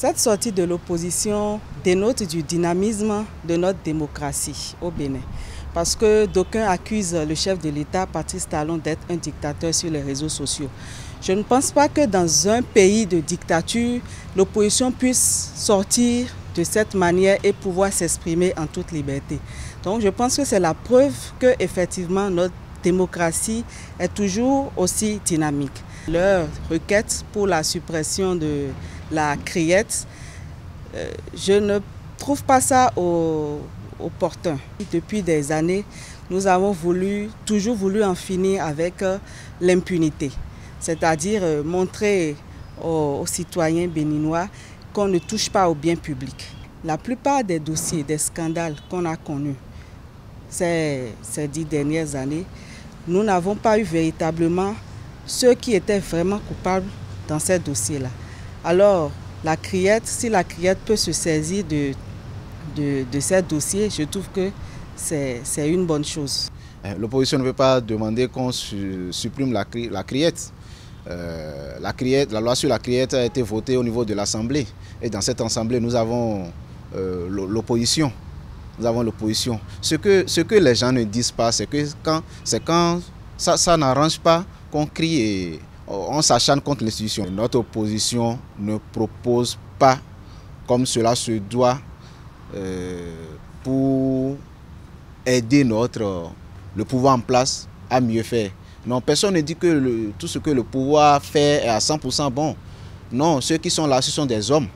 Cette sortie de l'opposition dénote du dynamisme de notre démocratie au Bénin. Parce que d'aucuns accusent le chef de l'État, Patrice Talon, d'être un dictateur sur les réseaux sociaux. Je ne pense pas que dans un pays de dictature, l'opposition puisse sortir de cette manière et pouvoir s'exprimer en toute liberté. Donc je pense que c'est la preuve que effectivement notre démocratie est toujours aussi dynamique. Leur requête pour la suppression de la criette, euh, je ne trouve pas ça opportun. Depuis des années, nous avons voulu, toujours voulu en finir avec euh, l'impunité, c'est-à-dire euh, montrer aux, citoyens béninois qu'on ne touche pas au bien public. La plupart des dossiers, des scandales qu'on a connus ces, ces dix dernières années, nous n'avons pas eu véritablement ceux qui étaient vraiment coupables dans ces dossiers-là. Alors, la criette, si la criette peut se saisir de, de, ces dossiers, je trouve que c'est une bonne chose. Eh, l'opposition ne veut pas demander qu'on supprime la, la criette. Euh, la criette. La loi sur la criette a été votée au niveau de l'Assemblée. Et dans cette Assemblée, nous avons euh, l'opposition. Nous avons l'opposition. Ce que, les gens ne disent pas, c'est que quand, quand ça, ça n'arrange pas qu'on crie et on s'acharne contre l'institution. Notre opposition ne propose pas, comme cela se doit, euh, pour aider notre, le pouvoir en place à mieux faire. Non, personne ne dit que tout ce que le pouvoir fait est à 100% bon. Non, ceux qui sont là, ce sont des hommes.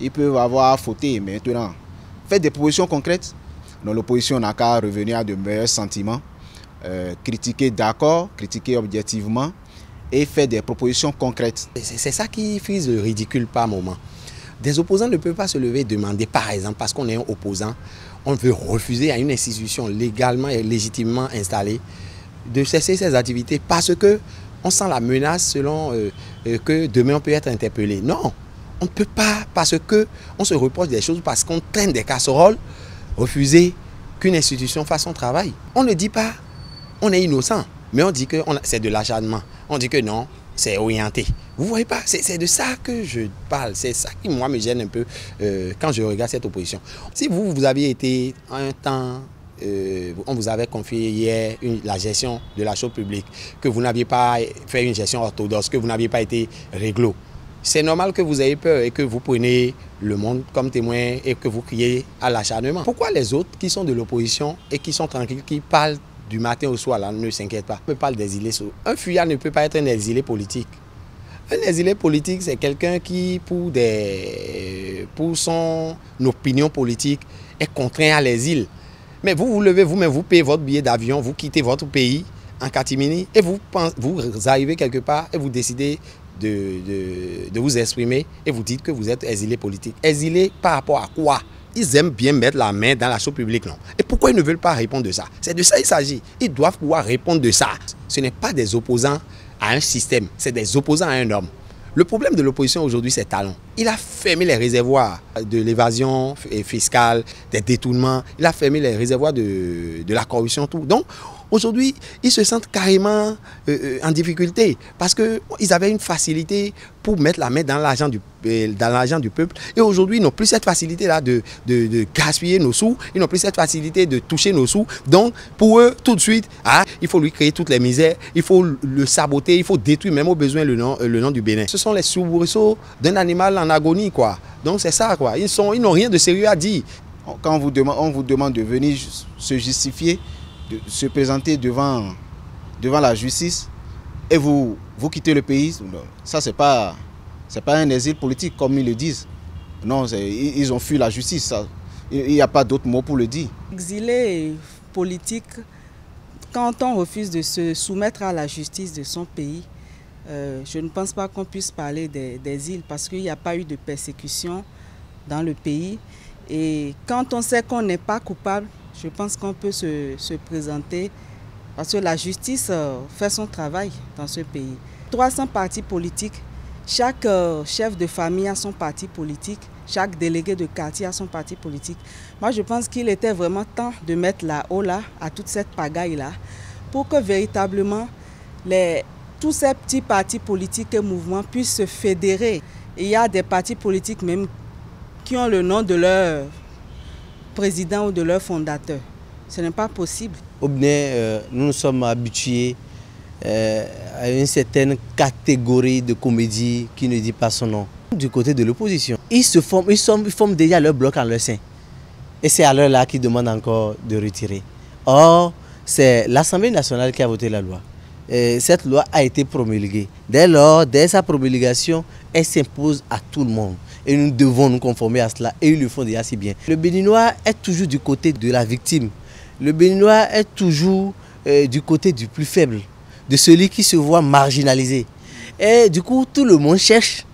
Ils peuvent avoir fauté maintenant. Faites des propositions concrètes. L'opposition n'a qu'à revenir à de meilleurs sentiments. Euh, critiquer d'accord, critiquer objectivement, et faire des propositions concrètes. C'est ça qui frise le ridicule par moment. Des opposants ne peuvent pas se lever et demander, par exemple, parce qu'on est un opposant, on veut refuser à une institution légalement et légitimement installée de cesser ses activités parce que on sent la menace selon euh, euh, que demain on peut être interpellé. Non, on ne peut pas parce que on se reproche des choses parce qu'on traîne des casseroles, refuser qu'une institution fasse son travail. On ne dit pas on est innocent. Mais on dit que c'est de l'acharnement. On dit que non, c'est orienté. Vous voyez pas, c'est de ça que je parle. C'est ça qui, moi, me gêne un peu euh, quand je regarde cette opposition. Si vous, vous aviez été un temps, euh, on vous avait confié hier la gestion de la chose publique, que vous n'aviez pas fait une gestion orthodoxe, que vous n'aviez pas été réglo, c'est normal que vous ayez peur et que vous preniez le monde comme témoin et que vous criez à l'acharnement. Pourquoi les autres qui sont de l'opposition et qui sont tranquilles, qui parlent du matin au soir, ne s'inquiète pas. On ne peut pas le désiler. Un fuyard ne peut pas être un exilé politique. Un exilé politique, c'est quelqu'un qui, pour, des, pour son opinion politique, est contraint à l'exil. Mais vous vous levez vous-même, vous payez votre billet d'avion, vous quittez votre pays en catimini et vous, arrivez quelque part et vous décidez de, de, de vous exprimer et vous dites que vous êtes exilé politique. Exilé par rapport à quoi? Ils aiment bien mettre la main dans la chose publique, non Et pourquoi ils ne veulent pas répondre de ça? C'est de ça qu'il s'agit. Ils doivent pouvoir répondre de ça. Ce n'est pas des opposants à un système, c'est des opposants à un homme. Le problème de l'opposition aujourd'hui, c'est Talon. Il a fermé les réservoirs de l'évasion fiscale, des détournements. Il a fermé les réservoirs de, de la corruption, tout. Donc, Aujourd'hui, ils se sentent carrément euh, euh, en difficulté parce qu'ils avaient une facilité pour mettre la main dans l'argent du, euh, du peuple. Et aujourd'hui, ils n'ont plus cette facilité-là de, de, gaspiller nos sous. Ils n'ont plus cette facilité de toucher nos sous. Donc, pour eux, tout de suite, ah, il faut lui créer toutes les misères. Il faut le saboter. Il faut détruire même au besoin le nom, le nom du Bénin. Ce sont les soubresauts d'un animal en agonie, quoi. Donc, c'est ça, quoi. Ils n'ont ils rien de sérieux à dire. Quand vous on vous demande de venir se justifier, de se présenter devant, devant la justice et vous, vous quittez le pays, ça c'est pas pas un exil politique comme ils le disent. Non, ils ont fui la justice. il n'y a pas d'autre mot pour le dire. Exilé politique, quand on refuse de se soumettre à la justice de son pays, euh, je ne pense pas qu'on puisse parler d'exil parce qu'il n'y a pas eu de persécution dans le pays. Et quand on sait qu'on n'est pas coupable, je pense qu'on peut se, présenter parce que la justice euh, fait son travail dans ce pays. 300 partis politiques, chaque euh, chef de famille a son parti politique, chaque délégué de quartier a son parti politique. Moi, je pense qu'il était vraiment temps de mettre la haut là à toute cette pagaille-là pour que véritablement les, tous ces petits partis politiques et mouvements puissent se fédérer Il y a des partis politiques même qui ont le nom de leur président ou de leur fondateur. Ce n'est pas possible. Au Bénin, euh, nous nous sommes habitués euh, à une certaine catégorie de comédie qui ne dit pas son nom. Du côté de l'opposition, ils se forment, ils, forment déjà leur bloc en leur sein. Et c'est à l'heure là qu'ils demandent encore de retirer. Or, c'est l'Assemblée nationale qui a voté la loi. Et cette loi a été promulguée. Dès lors, dès sa promulgation, elle s'impose à tout le monde. Et nous devons nous conformer à cela. Et ils le font déjà si bien. Le Béninois est toujours du côté de la victime. Le Béninois est toujours euh, du côté du plus faible, de celui qui se voit marginalisé. Et du coup, tout le monde cherche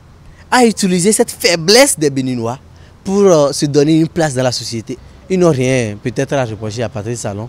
à utiliser cette faiblesse des Béninois pour euh, se donner une place dans la société. Ils n'ont rien peut-être à reprocher à Patrice Salon.